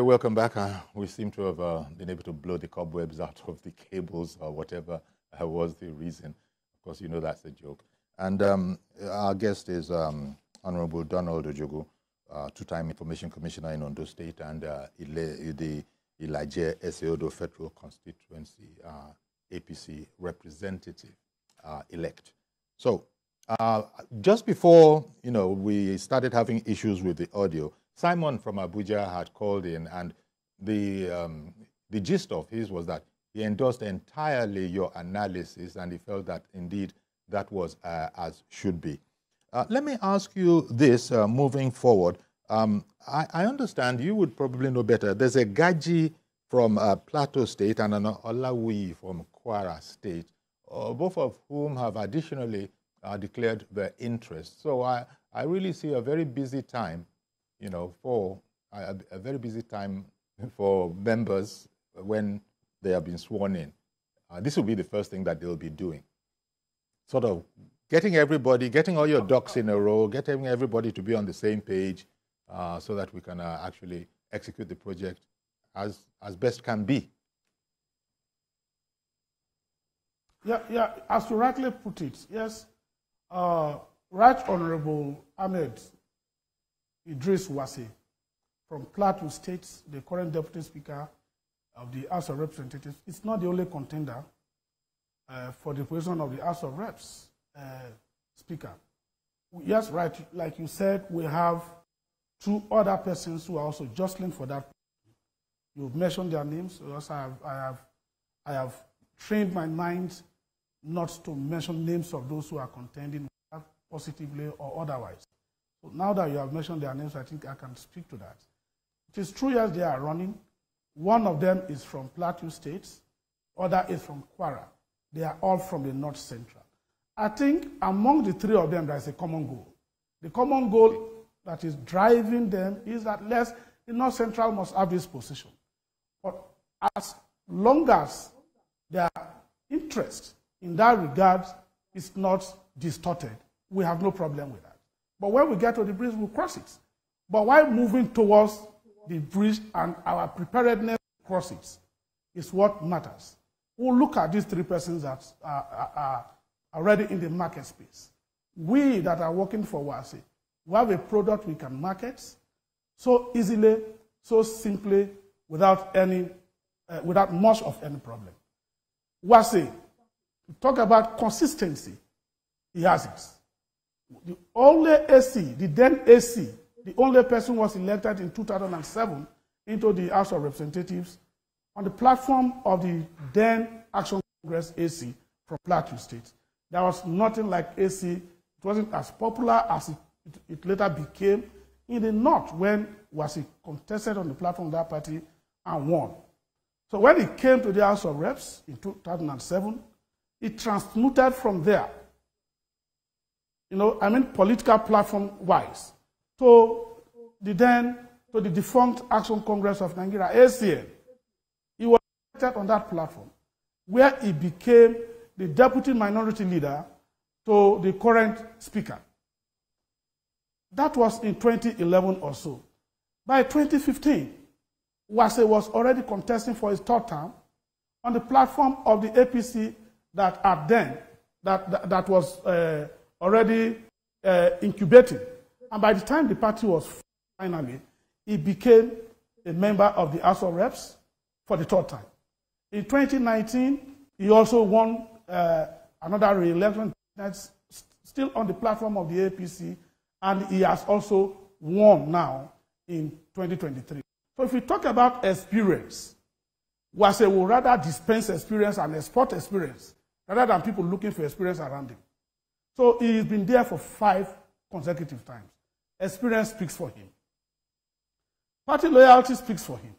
Welcome back. Uh, we seem to have uh, been able to blow the cobwebs out of the cables or whatever uh, was the reason. Of course, you know that's a joke. And um, our guest is um, Honorable Donald Ojogo, uh, two-time Information Commissioner in Ondo State and uh, the Ilaje Eseodo Federal Constituency uh, APC representative elect. So just before, you know, we started having issues with the audio, Simon from Abuja had called in, and the, um, the gist of his was that he endorsed entirely your analysis, and he felt that indeed that was uh, as should be. Uh, let me ask you this uh, moving forward. Um, I, I, understand you would probably know better. There's a Gagdi from uh, Plateau State and an Olawuyi from Kwara State, uh, both of whom have additionally uh, declared their interest. So I, I really see a very busy time you know, for a, a very busy time for members when they have been sworn in. Uh, this will be the first thing that they'll be doing. Sort of getting everybody, getting all your ducks in a row, getting everybody to be on the same page uh, so that we can uh, actually execute the project as, as best can be. Yeah, yeah, as you rightly put it, yes, uh, Right Honorable Ahmed Idris Wase from Plateau State, the current Deputy Speaker of the House of Representatives, is not the only contender uh, for the position of the House of Reps uh, Speaker. Yes, right, like you said, we have two other persons who are also jostling for that. You've mentioned their names. Also, I have, I have, I have trained my mind not to mention names of those who are contending positively or otherwise. Now that you have mentioned their names, I think I can speak to that. It is true, yes, they are running. One of them is from Plateau State, other is from Kwara. They are all from the North Central. I think among the three of them, there is a common goal. The common goal that is driving them is that less the North Central must have this position. But as long as their interest in that regard is not distorted, we have no problem with that. But when we get to the bridge, we'll cross it. But while moving towards the bridge and our preparedness to cross it is what matters. We'll look at these three persons that are, are already in the market space. We that are working for WASE, we have a product we can market so easily, so simply, without any, uh, without much of any problem. WASE, talk about consistency, he has it. The only AC, the then AC, the only person was elected in 2007 into the House of Representatives on the platform of the then Action Congress AC from Plateau State. There was nothing like AC. It wasn't as popular as it, it, it later became in the North when was he contested on the platform of that party and won. So when he came to the House of Reps in 2007, he transmuted from there you know, I mean political platform wise, to the then, to the defunct Action Congress of Nigeria, ACN. He was elected on that platform, where he became the deputy minority leader to the current speaker. That was in 2011 or so. By 2015, Wase was already contesting for his third term on the platform of the APC that at then, that, that, that was uh, already uh, incubating. And by the time the party was finally, he became a member of the House of Reps for the third time. In 2019, he also won uh, another re-election that's still on the platform of the APC, and he has also won now in 2023. So if we talk about experience, Wase will rather dispense experience and export experience rather than people looking for experience around him. So he's been there for five consecutive times. Experience speaks for him. Party loyalty speaks for him.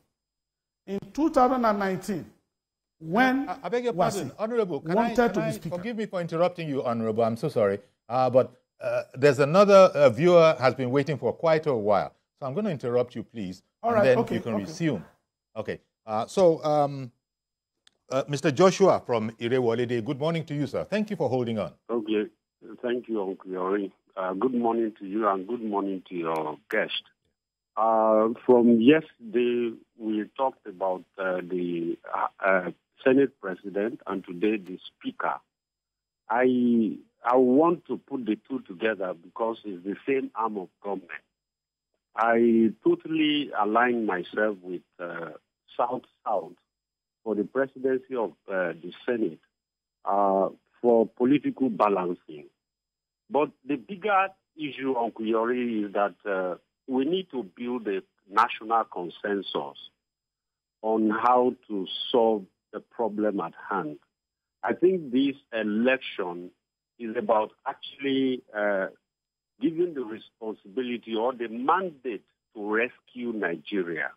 In 2019, when I, I beg your pardon, Honorable, can wanted I, can to I, be speaker. Forgive me for interrupting you, Honorable. I'm so sorry. Uh, but uh, there's another uh, viewer has been waiting for quite a while. So I'm going to interrupt you, please. All and right, then okay, you can okay. resume. Okay. Uh, so, um, uh, Mr. Joshua from Irewolide, good morning to you, sir. Thank you for holding on. Okay. Thank you, Uncle Yori. Uh, good morning to you and good morning to your guest. Uh, from yesterday, we talked about uh, the uh, uh, Senate President and today the Speaker. I I want to put the two together because it's the same arm of government. I totally align myself with uh, South South for the presidency of the Senate for political balancing. But the bigger issue, Uncle Yori, is that uh, we need to build a national consensus on how to solve the problem at hand. I think this election is about actually uh, giving the responsibility or the mandate to rescue Nigeria,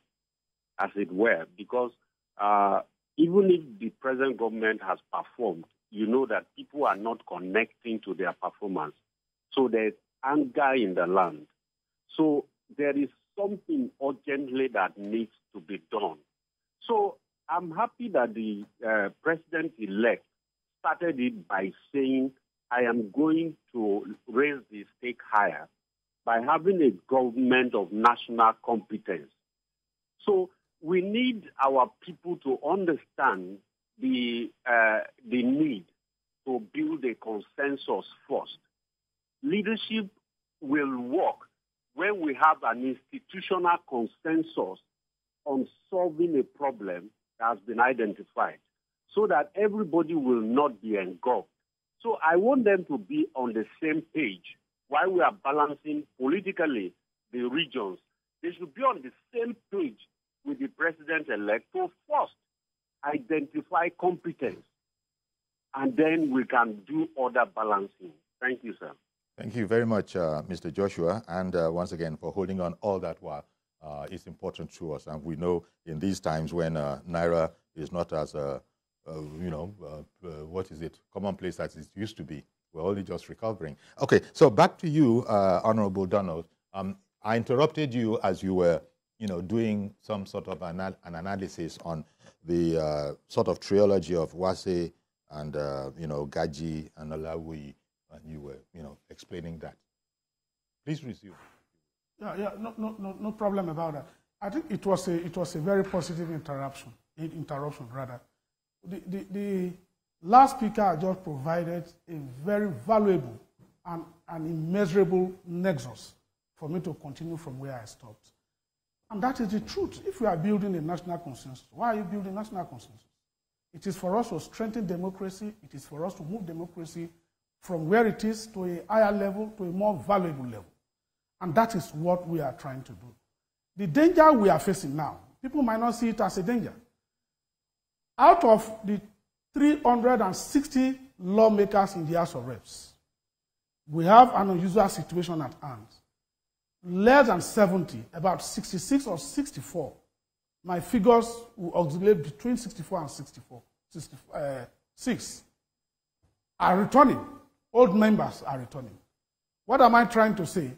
as it were, because uh, even if the present government has performed, you know that people are not connecting to their performance. So there's anger in the land. So there is something urgently that needs to be done. So I'm happy that the uh, president elect started it by saying, I am going to raise the stake higher by having a government of national competence. So we need our people to understand the, uh, the need to build a consensus first. Leadership will work when we have an institutional consensus on solving a problem that has been identified so that everybody will not be engulfed. So I want them to be on the same page while we are balancing politically the regions. They should be on the same page with the president-elect to first identify competence, and then we can do other balancing. Thank you, sir. Thank you very much, uh, Mr. Joshua, and uh, once again for holding on all that while uh, it's important to us. And we know in these times when uh, Naira is not as, uh, uh, you know, what is it, commonplace as it used to be. We're only just recovering. Okay, so back to you, Honorable Donald. Um, I interrupted you as you were, you know, doing some sort of anal an analysis on the sort of trilogy of Wase and, you know, Gagdi and Olawuyi and you were, you know, explaining that. Please resume. Yeah, yeah, no, no, no, no problem about that. I think it was a, it was a very positive interruption, interruption rather. The, the, the last speaker just provided a very valuable and an immeasurable nexus for me to continue from where I stopped. And that is the truth. If we are building a national consensus, why are you building national consensus? It is for us to strengthen democracy. It is for us to move democracy from where it is to a higher level to a more valuable level. And that is what we are trying to do. The danger we are facing now, people might not see it as a danger. Out of the 360 lawmakers in the House of Reps, we have an unusual situation at hand. Less than 70, about 66 or 64, my figures will oscillate between 64 and 64, 66, uh, are returning old members are returning. What am I trying to say?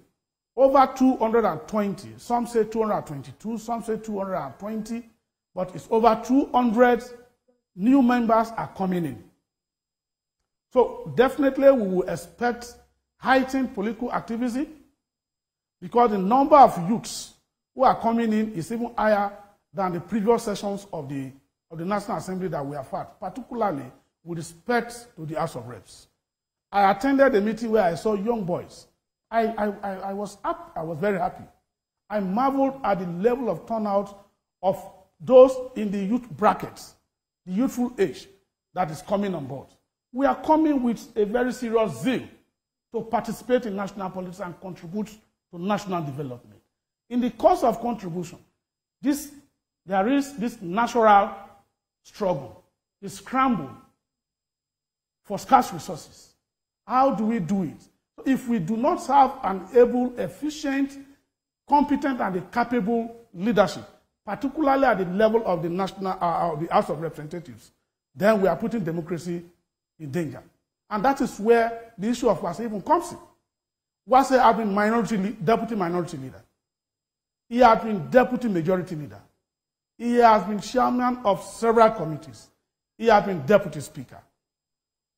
Over 220, some say 222, some say 220, but it's over 200 new members are coming in. So definitely we will expect heightened political activity because the number of youths who are coming in is even higher than the previous sessions of the, of the National Assembly that we have had, particularly with respect to the House of Reps. I attended a meeting where I saw young boys. I, I, I, was up, I was very happy. I marveled at the level of turnout of those in the youth brackets, the youthful age that is coming on board. We are coming with a very serious zeal to participate in national politics and contribute to national development. In the course of contribution, this, there is this natural struggle, the scramble for scarce resources. How do we do it? If we do not have an able, efficient, competent, and capable leadership, particularly at the level of the national, uh, of the House of Representatives, then we are putting democracy in danger. And that is where the issue of Wase even comes in. Wase has been minority, deputy minority leader. He has been deputy majority leader. He has been chairman of several committees. He has been deputy speaker.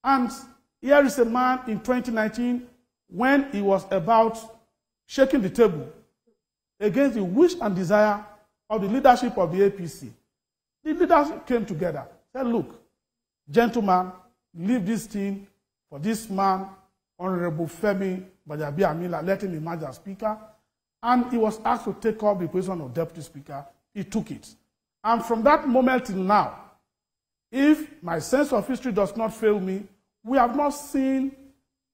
And here is a man in 2019 when he was about shaking the table against the wish and desire of the leadership of the APC. The leadership came together, said, look, gentlemen, leave this thing for this man, Honorable Femi Bajabiamila, let him emerge as Speaker. And he was asked to take up the position of Deputy Speaker. He took it. And from that moment till now, if my sense of history does not fail me, we have not seen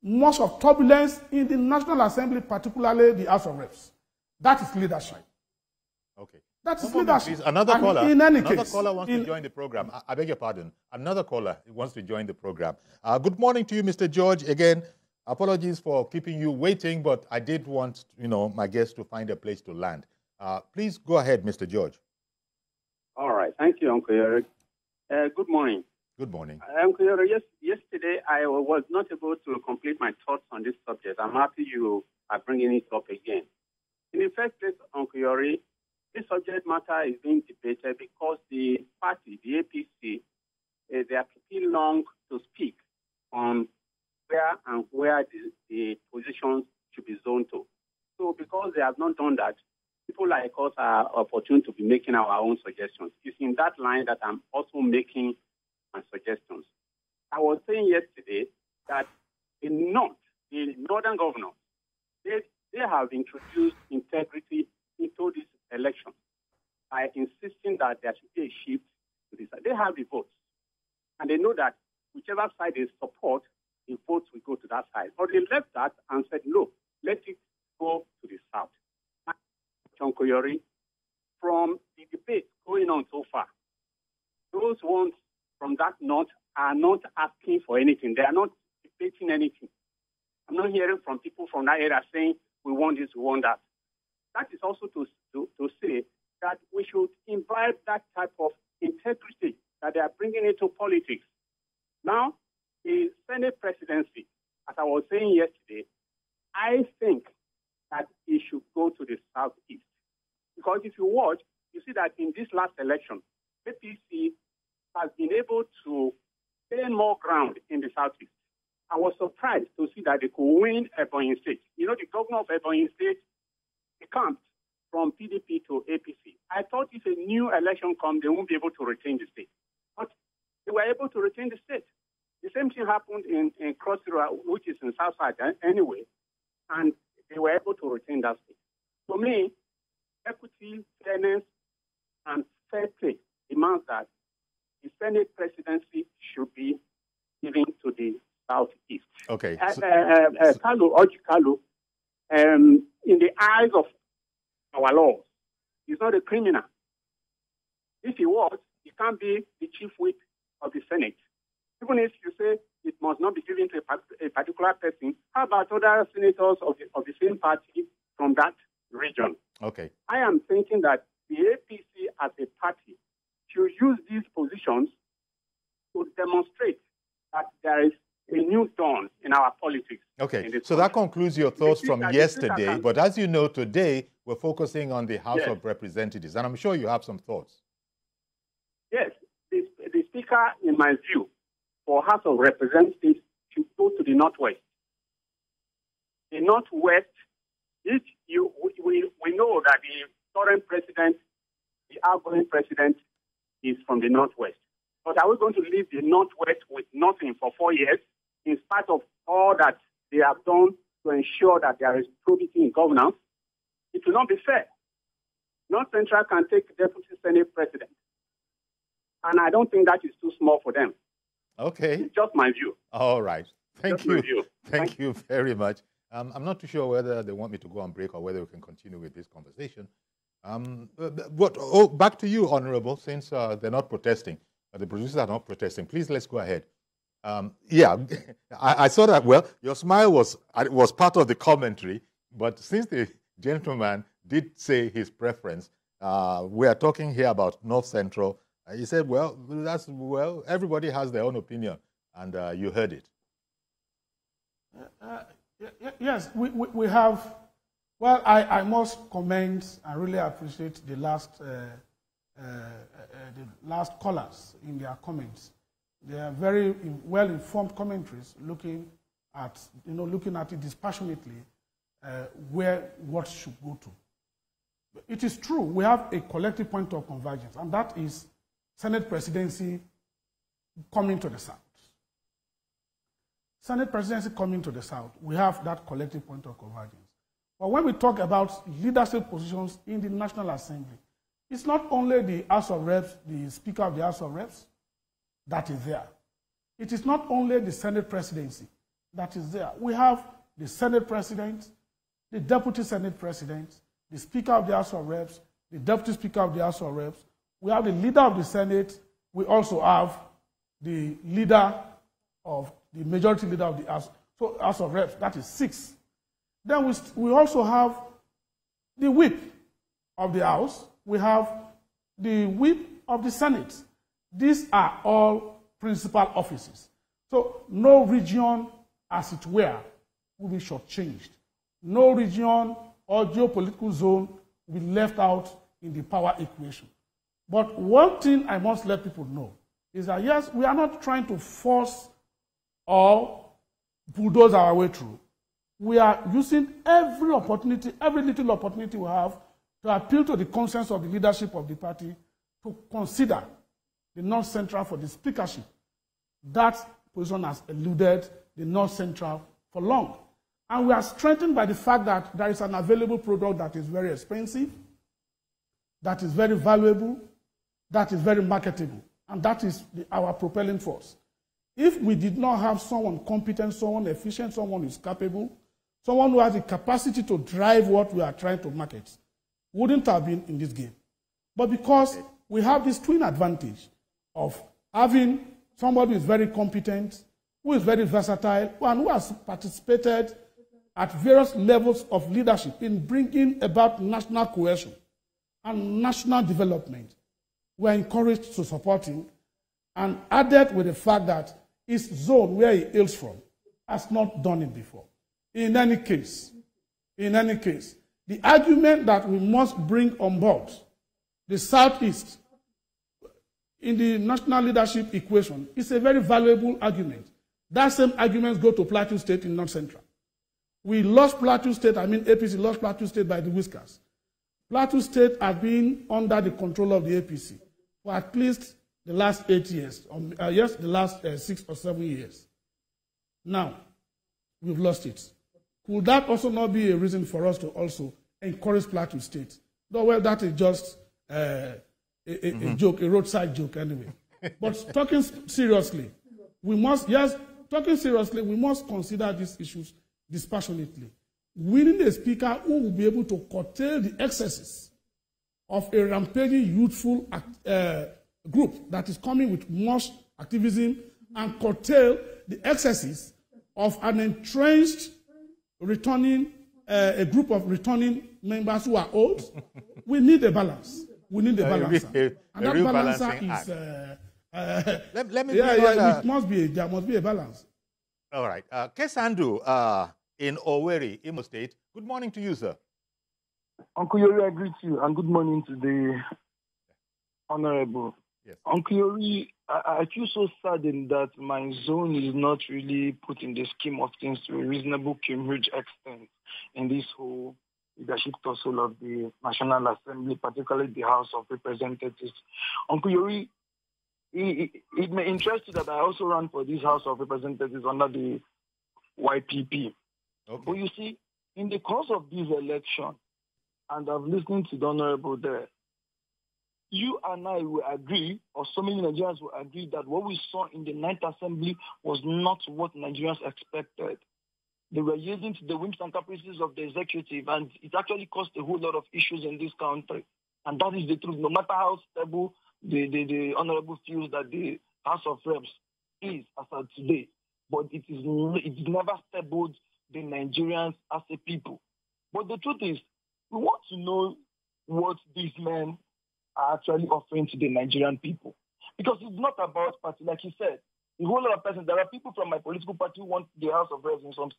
much of turbulence in the National Assembly, particularly the House of Reps. That is leadership. Okay. That is leadership. Please. Another and caller. In any another case, caller wants in, to join the program. I, I, beg your pardon. Another caller wants to join the program. Uh, good morning to you, Mr. George. Again, apologies for keeping you waiting, but I did want, you know, my guests to find a place to land. Uh, please go ahead, Mr. George. All right. Thank you, Uncle Eric. Uh, good morning. Good morning. Yes, yesterday I was not able to complete my thoughts on this subject. I'm happy you are bringing it up again. In the first place, Uncle Yori, this subject matter is being debated because the party, the APC, uh, they are pretty long to speak on where and where the, the positions should be zoned to. So because they have not done that, people like us are opportune to be making our own suggestions. It's in that line that I'm also making my suggestions. I was saying yesterday that the North, the northern governors, they, they have introduced integrity into this election by insisting that there should be a shift to this. They have the votes. And they know that whichever side they support, the votes will go to that side. But they left that and said, no, let it go to the south. Chonkoyori, from the debate going on so far, those ones from that north are not asking for anything. They are not debating anything. I'm not hearing from people from that area saying, we want this, we want that. That is also to, to, to say that we should imbibe that type of integrity that they are bringing into politics. Now, the Senate presidency, as I was saying yesterday, I think that it should go to the southeast. Because if you watch, you see that in this last election, APC has been able to gain more ground in the southeast. I was surprised to see that they could win Ebonyi State. You know, the governor of Ebonyi State decamped from PDP to APC. I thought if a new election comes, they won't be able to retain the state. But they were able to retain the state. The same thing happened in, in Cross River, which is in Southside eh, anyway, and they were able to retain that state. For me, equity, fairness, and fair play demands that the Senate presidency should be given to the Southeast. Okay. Uh, uh, uh, Kalu, Orji Kalu, um, in the eyes of our laws, he's not a criminal. If he was, he can't be the chief whip of the Senate. Even if you say it must not be given to a, particular person, how about other senators of the, of the same party from that region? Okay. I am thinking that the APC as a party should use these positions to demonstrate that there is a new dawn in our politics. Okay, so that concludes your thoughts from yesterday. But as you know, today we're focusing on the House yes. of Representatives, and I'm sure you have some thoughts. Yes, the, the Speaker, in my view, for House of Representatives should go to the Northwest. The Northwest, if you, we, we know that the current president, the outgoing president, is from the Northwest. But are we going to leave the Northwest with nothing for four years? in spite of all that they have done to ensure that there is probity in governance, it will not be fair. North Central can take Deputy Senate President. And I don't think that is too small for them. Okay. It's just my view. All right. Thank just you. Thank, Thank you very much. Um, I'm not too sure whether they want me to go on break or whether we can continue with this conversation. Um, but oh, back to you, Honorable, since uh, they're not protesting, uh, the producers are not protesting. Please, let's go ahead. Um, yeah, I, I, saw that. Well, your smile was was part of the commentary, but since the gentleman did say his preference, uh, we are talking here about North Central. Uh, he said, "Well, that's well. Everybody has their own opinion, and uh, you heard it." Uh, yes, we, we, we, have. Well, I, I must commend and really appreciate the last uh, uh, the last callers in their comments they are very well-informed commentaries looking at, you know, looking at it dispassionately, uh, where what should go to. It is true, we have a collective point of convergence, and that is Senate presidency coming to the South. Senate presidency coming to the South, we have that collective point of convergence. But when we talk about leadership positions in the National Assembly, it's not only the House of Reps, the Speaker of the House of Reps, that is there. It is not only the Senate presidency that is there. We have the Senate president, the Deputy Senate president, the Speaker of the House of Reps, the Deputy Speaker of the House of Reps. We have the leader of the Senate. We also have the leader of the majority leader of the House, so House of Reps. That is six. Then we, we also have the whip of the House. We have the whip of the Senate. These are all principal offices. So no region, as it were, will be shortchanged. No region or geopolitical zone will be left out in the power equation. But one thing I must let people know is that yes, we are not trying to force or bulldoze our way through. We are using every opportunity, every little opportunity we have to appeal to the conscience of the leadership of the party to consider the North Central for the speakership. That position has eluded the North Central for long. And we are strengthened by the fact that there is an available product that is very expensive, that is very valuable, that is very marketable. And that is the, our propelling force. If we did not have someone competent, someone efficient, someone who is capable, someone who has the capacity to drive what we are trying to market, wouldn't have been in this game. But because we have this twin advantage of having somebody who is very competent, who is very versatile, and who has participated at various levels of leadership in bringing about national cohesion and national development. We are encouraged to support him and added with the fact that his zone where he hails from has not done it before. In any case, in any case, the argument that we must bring on board the Southeast in the national leadership equation is a very valuable argument. That same arguments go to Plateau State in North Central. We lost Plateau State, I mean APC lost Plateau State by the whiskers. Plateau State has been under the control of the APC for at least the last eight years, or, uh, yes, the last uh, six or seven years. Now, we've lost it. Could that also not be a reason for us to also encourage Plateau State? No, well, that is just uh, a, a, mm-hmm. a joke, a roadside joke anyway. but talking seriously, we must, yes, talking seriously, we must consider these issues dispassionately. We need a speaker who will be able to curtail the excesses of a rampaging youthful uh, group that is coming with much activism and curtail the excesses of an entrenched returning uh, a group of returning members who are old. we need a balance. We need a balance. and that balancer is. Uh, uh, let, let, me yeah, yeah, it must be. There must be a balance. All right. Uh, Kesandu uh, in Owerri, Imo State. Good morning to you, sir. Uncle Yori, I greet you, and good morning to the honorable Yes. Uncle Yori, I, I feel so saddened that my zone is not really put in the scheme of things to a reasonable Cambridge extent in this whole leadership tussle of the National Assembly, particularly the House of Representatives. Uncle Yori, it, it, it may interest you that I also ran for this House of Representatives under the YPP. Okay. But you see, in the course of this election, and I've listened to the Honorable there, you and I will agree, or so many Nigerians will agree, that what we saw in the Ninth Assembly was not what Nigerians expected. They were to the whims and caprices of the executive, and it actually caused a whole lot of issues in this country. And that is the truth. No matter how stable the, the, the Honorable feels that the House of Reps is as of today, but it is it never stable the Nigerians as a people. But the truth is, we want to know what these men are actually offering to the Nigerian people. Because it's not about party, like you said. A whole lot of persons, there are people from my political party who want the House of Reps in some.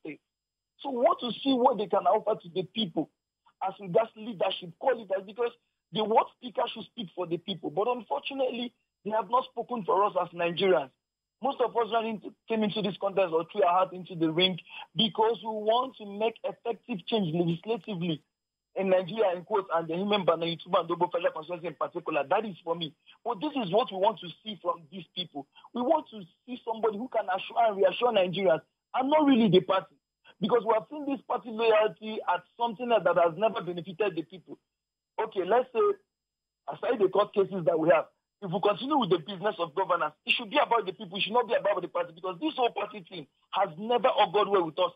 So we want to see what they can offer to the people as regards leadership qualities because the word speaker should speak for the people. But unfortunately, they have not spoken for us as Nigerians. Most of us into, came into this contest or threw our heart into the ring because we want to make effective change legislatively in Nigeria, in quotes, and the human banner, YouTube and Dobo Federal Constituency in particular. That is for me. But this is what we want to see from these people. We want to see somebody who can assure and reassure Nigerians, I'm not really the party. Because we have seen this party loyalty at something that has never benefited the people. Okay, let's say, aside the court cases that we have, if we continue with the business of governance, it should be about the people, it should not be about the party, because this whole party thing has never augured well with us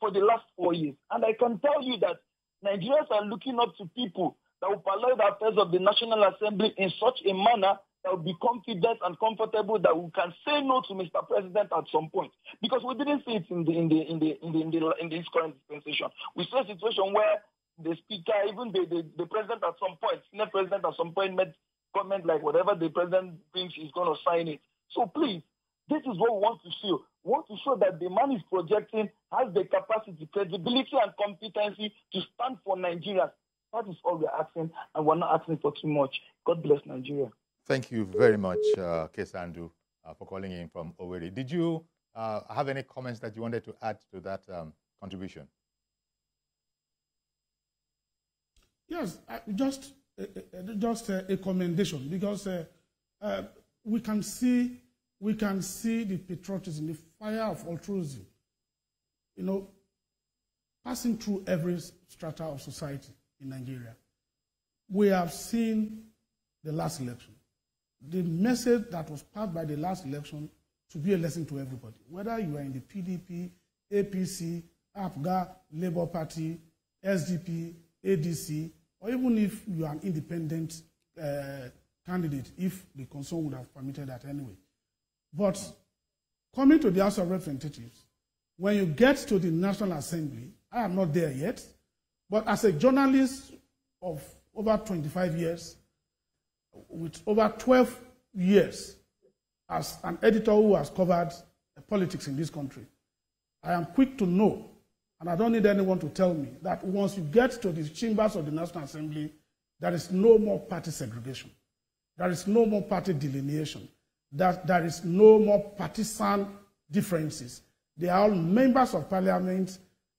for the last four years. And I can tell you that Nigerians are looking up to people that will follow the affairs of the National Assembly in such a manner that will be confident and comfortable that we can say no to Mr. President at some point. Because we didn't see it in the in the in the in the in, the, in this current dispensation. We saw a situation where the speaker, even the, the, the president at some point, senior president at some point made comment like whatever the president brings, he's going to sign it. So please, this is what we want to show. We want to show that the man is projecting has the capacity, credibility, and competency to stand for Nigeria. That is all we're asking, and we're not asking for too much. God bless Nigeria. Thank you very much, uh, Kesandu, uh, for calling in from Owerri. Did you uh, have any comments that you wanted to add to that um, contribution? Yes, just just a commendation because uh, uh, we can see we can see the patriotism, the fire of altruism, you know, passing through every strata of society in Nigeria. We have seen the last election. The message that was passed by the last election should be a lesson to everybody, whether you are in the PDP, APC, APGA, Labour Party, SDP, ADC, or even if you are an independent uh, candidate, if the concern would have permitted that anyway. But coming to the House of Representatives, when you get to the National Assembly, I am not there yet, but as a journalist of over 25 years, with over 12 years as an editor who has covered politics in this country, I am quick to know, and I don't need anyone to tell me, that once you get to the chambers of the National Assembly, there is no more party segregation. There is no more party delineation that there is no more partisan differences. They are all members of parliament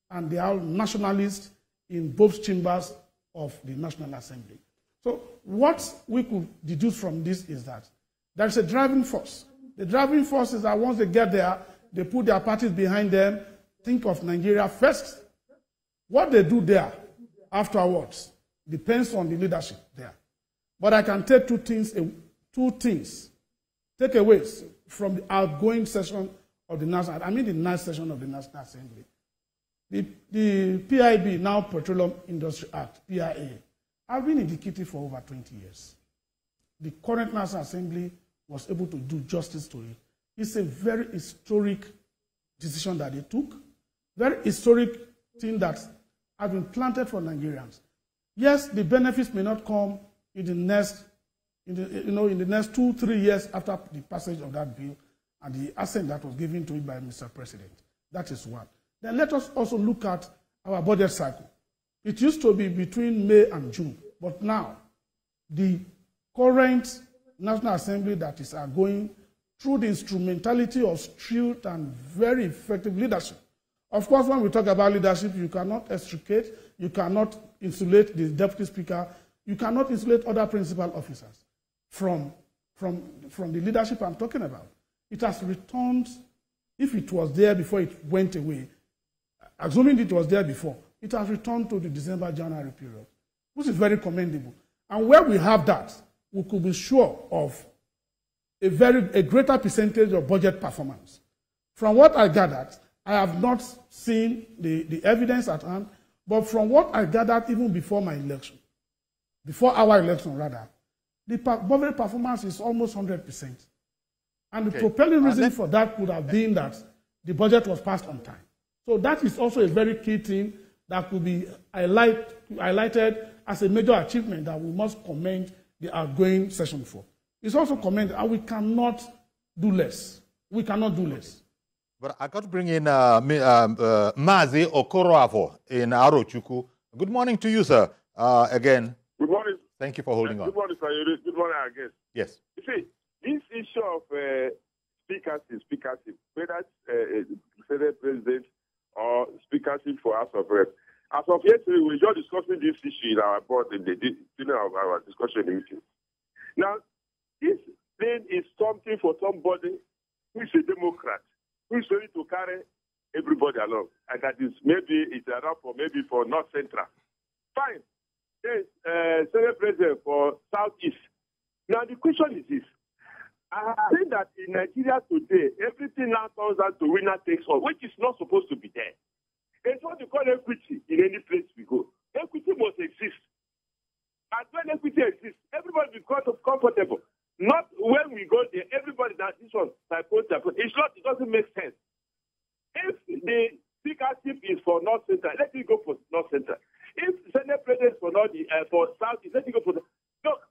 and they are all nationalists in both chambers of the National Assembly. So what we could deduce from this is that there is a driving force. The driving force is that once they get there, they put their parties behind them, think of Nigeria first. What they do there afterwards depends on the leadership there. But I can take two things, two things takeaways from the outgoing session of the National, I mean the ninth session of the National Assembly. The, the PIB, now Petroleum Industry Act, PIA, have been indicated for over 20 years. The current National Assembly was able to do justice to it. It's a very historic decision that they took, very historic thing that has been planted for Nigerians. Yes, the benefits may not come in the next in the, you know, in the next two, three years after the passage of that bill and the assent that was given to it by Mr. President. That is one. Then let us also look at our budget cycle. It used to be between May and June, but now the current National Assembly that is going through the instrumentality of skilled and very effective leadership. Of course, when we talk about leadership, you cannot extricate, you cannot insulate the Deputy Speaker, you cannot insulate other principal officers from, from, from the leadership I'm talking about. It has returned, if it was there before it went away, assuming it was there before, it has returned to the December January period, which is very commendable. And where we have that, we could be sure of a very a greater percentage of budget performance. From what I gathered, I have not seen the, the evidence at hand, but from what I gathered even before my election, before our election rather, the budget performance is almost 100%. And the propelling reason uh, for that would have been that the budget was passed on time. So that is also a very key thing that could be highlight, highlighted as a major achievement that we must commend the outgoing session for. It's also commended, and we cannot do less. We cannot do less. But I got to bring in uh, um, uh, Mazi in Arochukwu. Good morning to you, sir. Uh, again. Good. Thank you for holding on. Good morning, sir. Good morning, I guess. Yes. You see, this issue of uh, speakership, speakership, whether uh, Senate President or speakership for House of Reps, As of yesterday, we were just discussing this issue in our board in the dinner of our discussion meeting. Now, this thing is something for somebody who is a Democrat, who is ready to carry everybody along. And that is maybe it's enough for maybe for North Central. Fine. Yes, uh, President for Southeast. Now the question is this. I think that in Nigeria today, everything now turns out to winner takes all, which is not supposed to be there. It's what you call equity in any place we go. Equity must exist. And when equity exists, everybody becomes comfortable. Not when we go there, everybody that this one typo typo. It's not, it doesn't make sense. If the speakership is for North Center, let me go for North Center. If Senate President for North uh, for South, let me go for the look.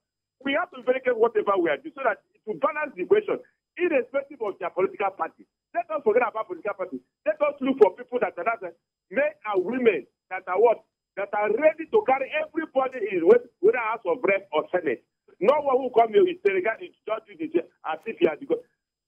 We have to be whatever we are doing so that to balance the equation, irrespective of their political party. Let us forget about political party. Let us look for people that are not uh, men and women that are what? That are ready to carry everybody in, whether House of Rep or Senate. No one who come here is regarding this as if he has because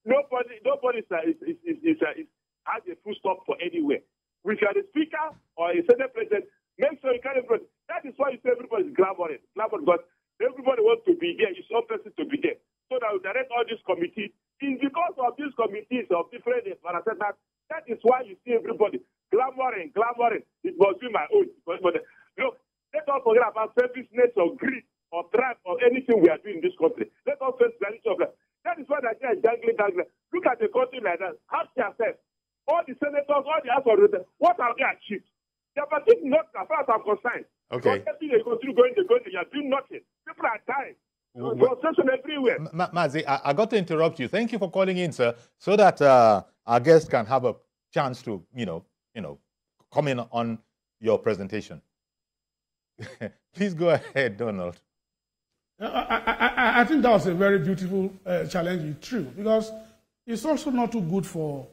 nobody nobody uh, is, is, is, is, is, is has a full stop for anywhere. You are the speaker or a senate president, make sure you carry everybody. That is why you say everybody is glamoring. Glamoring because everybody wants to be there. It's person to be there so that we direct all these committees. It's because of these committees of different parastatals. That is why you see everybody clamoring, clamoring. It must be my own. But, look, let us forget about selfishness or greed or tribe or anything we are doing in this country. Let us face reality of that. That is why Nigeria is dangling, dangling. Look at the country like that. Ask yourself, all the senators, all the House of what have they achieved? They have achieved nothing as far as I'm concerned. Okay. Because they continue going, they going, they are doing nothing. People are dying. Frustration everywhere. Mazi, I, I, got to interrupt you. Thank you for calling in, sir, so that uh, our guests can have a chance to, you know, you know, come in on your presentation. Please go ahead, Donald. I, I, I, think that was a very beautiful uh, challenge. It's true because it's also not too good for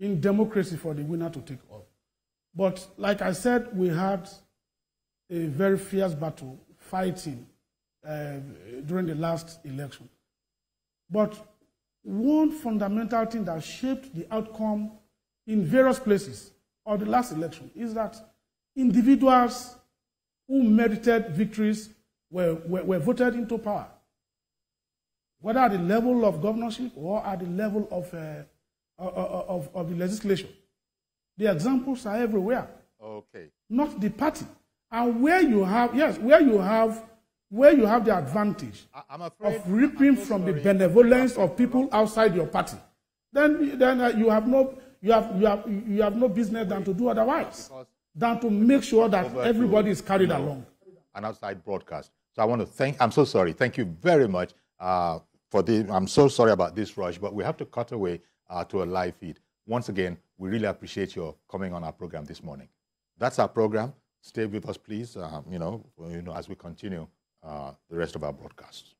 in democracy for the winner to take all. But like I said, we had a very fierce battle fighting uh, during the last election. But one fundamental thing that shaped the outcome in various places of the last election is that individuals who merited victories were, were, were voted into power, whether at the level of governorship or at the level of, uh, of, of, of the legislation. The examples are everywhere. Okay. Not the party. And where you have, yes, where you have where you have the advantage of reaping so from the benevolence of people outside your party, then, then uh, you, have no, you, have, you, have, you have no business than to do otherwise, than to make sure that everybody is carried along. An outside broadcast. So I want to thank, I'm so sorry, thank you very much uh, for the, I'm so sorry about this rush, but we have to cut away uh, to a live feed. Once again, we really appreciate your coming on our program this morning. That's our program. Stay with us, please, uh, you know, you know, as we continue uh, the rest of our broadcasts.